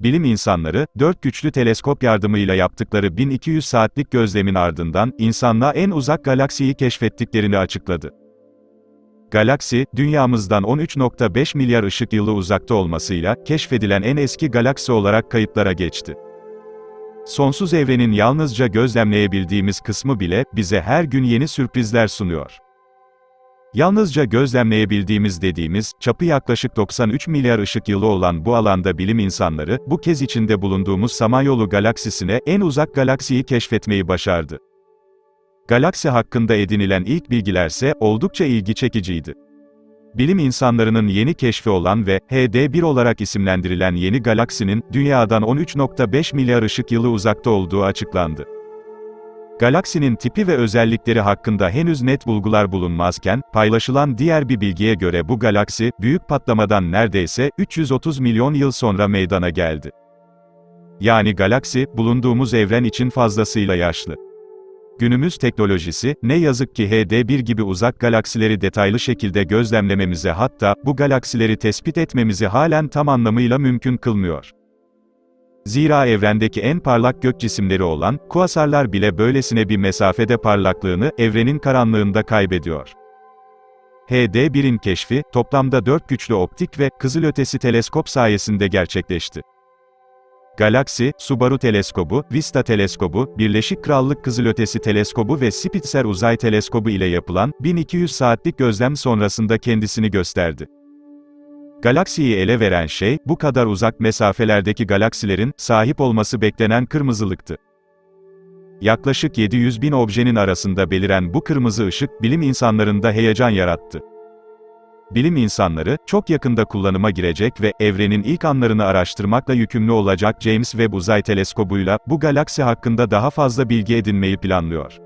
Bilim insanları, dört güçlü teleskop yardımıyla yaptıkları 1200 saatlik gözlemin ardından, insanlığa en uzak galaksiyi keşfettiklerini açıkladı. Galaksi, dünyamızdan 13.5 milyar ışık yılı uzakta olmasıyla, keşfedilen en eski galaksi olarak kayıtlara geçti. Sonsuz evrenin yalnızca gözlemleyebildiğimiz kısmı bile, bize her gün yeni sürprizler sunuyor. Yalnızca gözlemleyebildiğimiz dediğimiz, çapı yaklaşık 93 milyar ışık yılı olan bu alanda bilim insanları, bu kez içinde bulunduğumuz Samanyolu galaksisine, en uzak galaksiyi keşfetmeyi başardı. Galaksi hakkında edinilen ilk bilgilerse, oldukça ilgi çekiciydi. Bilim insanlarının yeni keşfi olan ve HD1 olarak isimlendirilen yeni galaksinin, Dünya'dan 13.5 milyar ışık yılı uzakta olduğu açıklandı. Galaksinin tipi ve özellikleri hakkında henüz net bulgular bulunmazken, paylaşılan diğer bir bilgiye göre bu galaksi, büyük patlamadan neredeyse 330 milyon yıl sonra meydana geldi. Yani galaksi, bulunduğumuz evren için fazlasıyla yaşlı. Günümüz teknolojisi, ne yazık ki HD1 gibi uzak galaksileri detaylı şekilde gözlemlememize hatta, bu galaksileri tespit etmemizi halen tam anlamıyla mümkün kılmıyor. Zira evrendeki en parlak gök cisimleri olan, kuasarlar bile böylesine bir mesafede parlaklığını, evrenin karanlığında kaybediyor. HD1'in keşfi, toplamda 4 güçlü optik ve, kızılötesi teleskop sayesinde gerçekleşti. Galaksi, Subaru Teleskobu, Vista Teleskobu, Birleşik Krallık Kızılötesi Teleskobu ve Spitzer Uzay Teleskobu ile yapılan, 1200 saatlik gözlem sonrasında kendisini gösterdi. Galaksiyi ele veren şey, bu kadar uzak mesafelerdeki galaksilerin, sahip olması beklenen kırmızılıktı. Yaklaşık 700 bin objenin arasında beliren bu kırmızı ışık, bilim insanlarında heyecan yarattı. Bilim insanları, çok yakında kullanıma girecek ve, evrenin ilk anlarını araştırmakla yükümlü olacak James Webb Uzay Teleskobu'yla, bu galaksi hakkında daha fazla bilgi edinmeyi planlıyor.